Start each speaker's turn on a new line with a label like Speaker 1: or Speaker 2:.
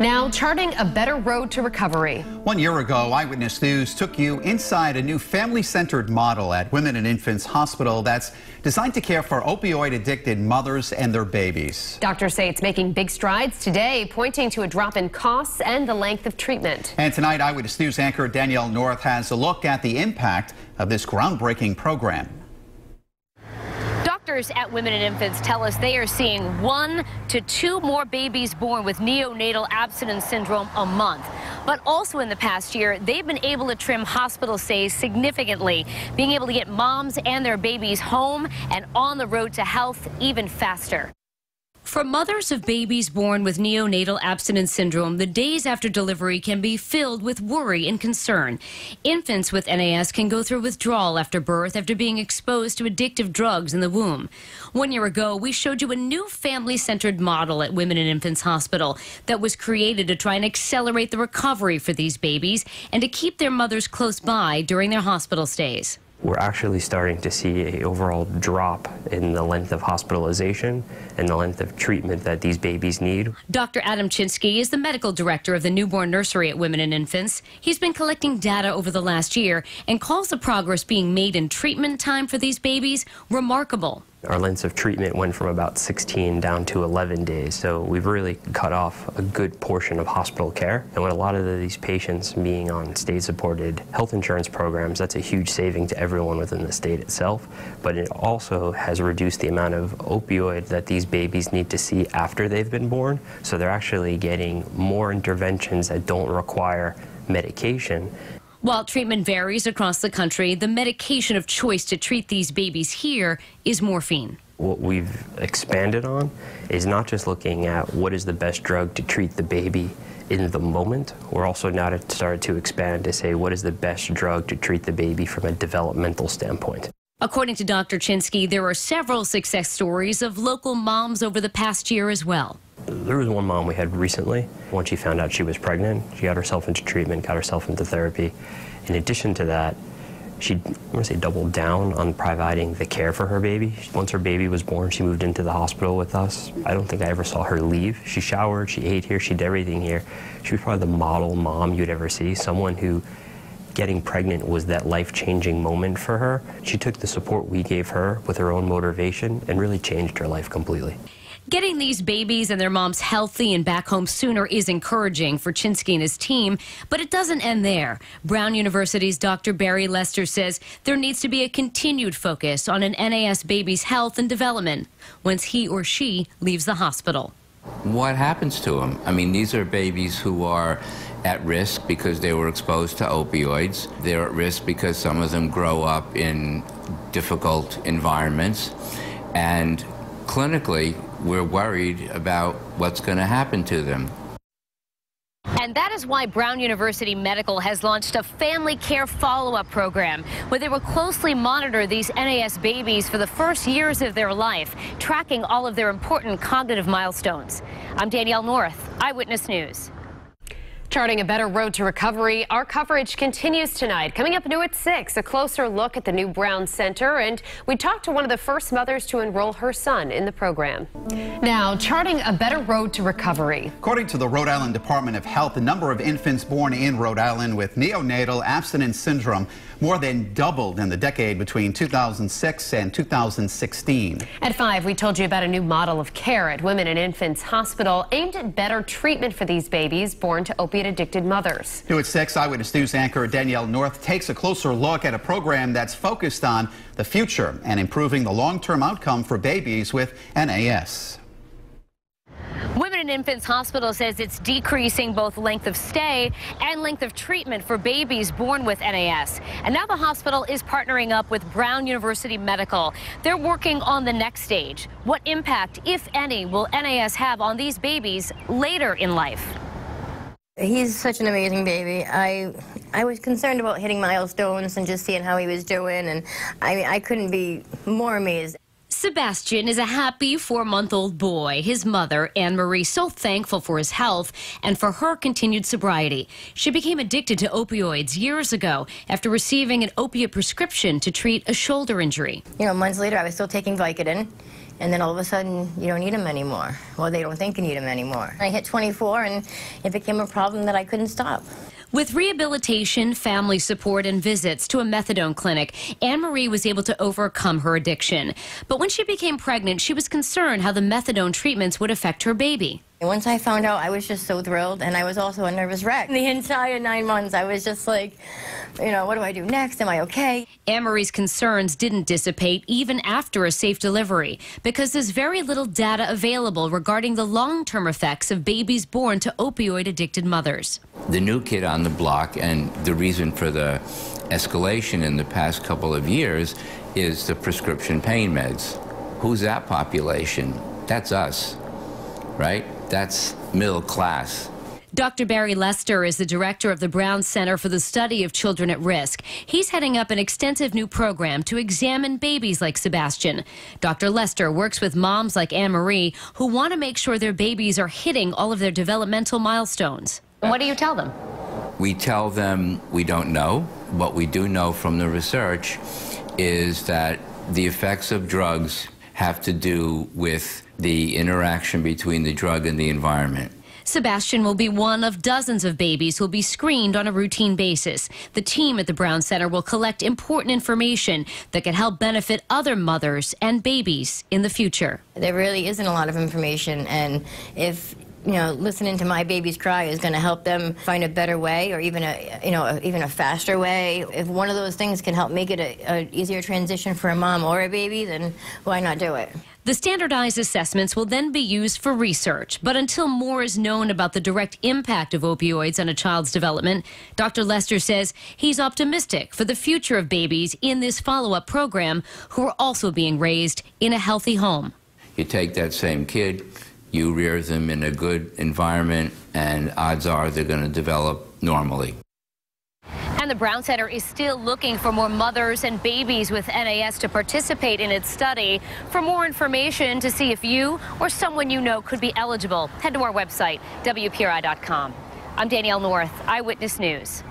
Speaker 1: Now charting a better road to recovery.
Speaker 2: One year ago, Eyewitness News took you inside a new family-centered model at Women and Infants Hospital that's designed to care for opioid-addicted mothers and their babies.
Speaker 1: Doctors say it's making big strides today, pointing to a drop in costs and the length of treatment.
Speaker 2: And tonight, Eyewitness News anchor Danielle North has a look at the impact of this groundbreaking program.
Speaker 3: Doctors at Women and Infants tell us they are seeing one to two more babies born with neonatal abstinence syndrome a month. But also in the past year, they've been able to trim hospital stays significantly, being able to get moms and their babies home and on the road to health even faster. For mothers of babies born with neonatal abstinence syndrome, the days after delivery can be filled with worry and concern. Infants with NAS can go through withdrawal after birth after being exposed to addictive drugs in the womb. One year ago, we showed you a new family centered model at Women and Infants Hospital that was created to try and accelerate the recovery for these babies and to keep their mothers close by during their hospital stays
Speaker 4: we're actually starting to see a overall drop in the length of hospitalization and the length of treatment that these babies need.
Speaker 3: Dr. Adam Czynski is the medical director of the newborn nursery at Women and Infants. He's been collecting data over the last year and calls the progress being made in treatment time for these babies remarkable.
Speaker 4: Our lengths of treatment went from about 16 down to 11 days, so we've really cut off a good portion of hospital care. And with a lot of these patients being on state-supported health insurance programs, that's a huge saving to everyone within the state itself, but it also has reduced the amount of opioid that these babies need to see after they've been born, so they're actually getting more interventions that don't require medication.
Speaker 3: While treatment varies across the country, the medication of choice to treat these babies here is morphine.
Speaker 4: What we've expanded on is not just looking at what is the best drug to treat the baby in the moment. We're also now started to expand to say what is the best drug to treat the baby from a developmental standpoint.
Speaker 3: According to Dr. Czynski, there are several success stories of local moms over the past year as well.
Speaker 4: There was one mom we had recently. Once she found out she was pregnant, she got herself into treatment, got herself into therapy. In addition to that, she, I want to say, doubled down on providing the care for her baby. Once her baby was born, she moved into the hospital with us. I don't think I ever saw her leave. She showered, she ate here, she did everything here. She was probably the model mom you'd ever see, someone who getting pregnant was that life-changing moment for her. She took the support we gave her with her own motivation and really changed her life completely.
Speaker 3: Getting these babies and their moms healthy and back home sooner is encouraging for Czynski and his team, but it doesn't end there. Brown University's Dr. Barry Lester says there needs to be a continued focus on an NAS baby's health and development once he or she leaves the hospital.
Speaker 5: What happens to them? I mean, these are babies who are at risk because they were exposed to opioids. They're at risk because some of them grow up in difficult environments. And clinically, we're worried about what's going to happen to them.
Speaker 3: And that is why Brown University Medical has launched a family care follow-up program where they will closely monitor these NAS babies for the first years of their life, tracking all of their important cognitive milestones. I'm Danielle North, Eyewitness News.
Speaker 1: Charting a better road to recovery, our coverage continues tonight. Coming up new at 6, a closer look at the new Brown Center, and we talked to one of the first mothers to enroll her son in the program. Now, charting a better road to recovery.
Speaker 2: According to the Rhode Island Department of Health, the number of infants born in Rhode Island with neonatal abstinence syndrome more than doubled in the decade between 2006 and 2016.
Speaker 1: At 5, we told you about a new model of care at Women and Infants Hospital aimed at better treatment for these babies born to opiate addicted mothers.
Speaker 2: New at 6, Eyewitness News anchor Danielle North takes a closer look at a program that's focused on the future and improving the long-term outcome for babies with NAS.
Speaker 3: Women and Infants Hospital says it's decreasing both length of stay and length of treatment for babies born with NAS. And now the hospital is partnering up with Brown University Medical. They're working on the next stage. What impact, if any, will NAS have on these babies later in life?
Speaker 6: He's such an amazing baby. I I was concerned about hitting milestones and just seeing how he was doing, and I mean, I couldn't be more amazed.
Speaker 3: Sebastian is a happy four-month-old boy. His mother, Anne Marie, so thankful for his health and for her continued sobriety. She became addicted to opioids years ago after receiving an opiate prescription to treat a shoulder injury.
Speaker 6: You know, months later, I was still taking Vicodin and then all of a sudden you don't need them anymore. Well, they don't think you need them anymore. I hit 24, and it became a problem that I couldn't stop.
Speaker 3: With rehabilitation, family support, and visits to a methadone clinic, Anne Marie was able to overcome her addiction. But when she became pregnant, she was concerned how the methadone treatments would affect her baby.
Speaker 6: Once I found out, I was just so thrilled, and I was also a nervous wreck. The entire nine months, I was just like, you know, what do I do next? Am I okay?
Speaker 3: Anne Marie's concerns didn't dissipate even after a safe delivery because there's very little data available regarding the long term effects of babies born to opioid addicted mothers.
Speaker 5: The new kid on the block, and the reason for the escalation in the past couple of years, is the prescription pain meds. Who's that population? That's us, right? That's middle class.
Speaker 3: Dr. Barry Lester is the director of the Brown Center for the Study of Children at Risk. He's heading up an extensive new program to examine babies like Sebastian. Dr. Lester works with moms like Anne Marie who want to make sure their babies are hitting all of their developmental milestones. What do you tell them?
Speaker 5: We tell them we don't know. What we do know from the research is that the effects of drugs have to do with the interaction between the drug and the environment.
Speaker 3: Sebastian will be one of dozens of babies who will be screened on a routine basis. The team at the Brown Center will collect important information that could help benefit other mothers and babies in the future.
Speaker 6: There really isn't a lot of information, and if you know, listening to my baby's cry is going to help them find a better way, or even a, you know, a, even a faster way. If one of those things can help make it a, easier transition for a mom or a baby, then why not do it?
Speaker 3: The standardized assessments will then be used for research, but until more is known about the direct impact of opioids on a child's development, Dr. Lester says he's optimistic for the future of babies in this follow-up program who are also being raised in a healthy home.
Speaker 5: You take that same kid, you rear them in a good environment, and odds are they're going to develop normally.
Speaker 3: And the Brown Center is still looking for more mothers and babies with NAS to participate in its study. For more information to see if you or someone you know could be eligible, head to our website, WPRI.com. I'm Danielle North, Eyewitness News.